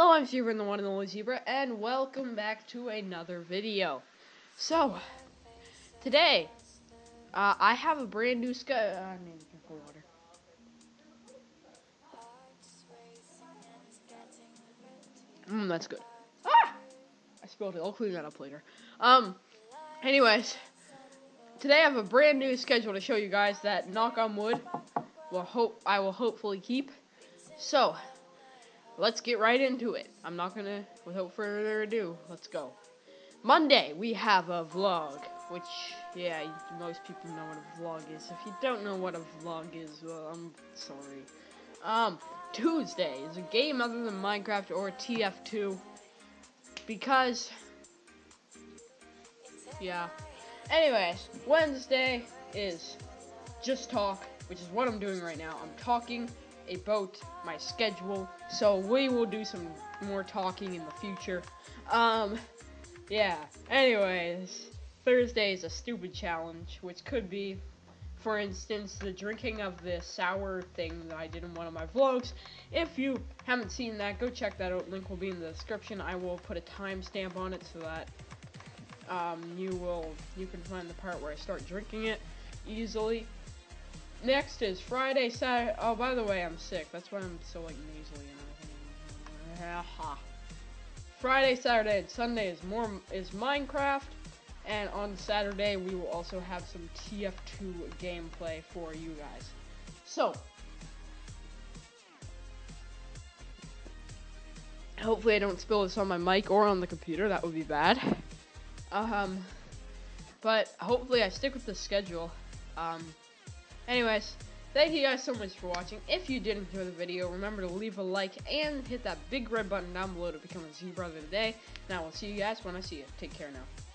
Hello, I'm Zebra and the one and only Zebra, and welcome back to another video. So, today, uh, I have a brand new sky. Uh, I need to drink water. Mmm, that's good. Ah! I spilled it. I'll clean that up later. Um, anyways, today I have a brand new schedule to show you guys that, knock on wood, will hope I will hopefully keep. So, let's get right into it. I'm not gonna, without further ado, let's go. Monday, we have a vlog, which, yeah, most people know what a vlog is. If you don't know what a vlog is, well, I'm sorry. Um, Tuesday is a game other than Minecraft or TF2, because, yeah. Anyways, Wednesday is just talk, which is what I'm doing right now. I'm talking about my schedule, so we will do some more talking in the future. Um, yeah. Anyways, Thursday is a stupid challenge, which could be, for instance, the drinking of the sour thing that I did in one of my vlogs. If you haven't seen that, go check that out. Link will be in the description. I will put a timestamp on it so that um, you will you can find the part where I start drinking it easily. Next is Friday, Saturday. Oh, by the way, I'm sick. That's why I'm so like nasally and everything. Friday, Saturday, and Sunday is more is Minecraft, and on Saturday we will also have some TF2 gameplay for you guys. So, hopefully I don't spill this on my mic or on the computer. That would be bad. Um, but hopefully I stick with the schedule. Um. Anyways, thank you guys so much for watching. If you did enjoy the video, remember to leave a like and hit that big red button down below to become a Z Brother today. And I will see you guys when I see you. Take care now.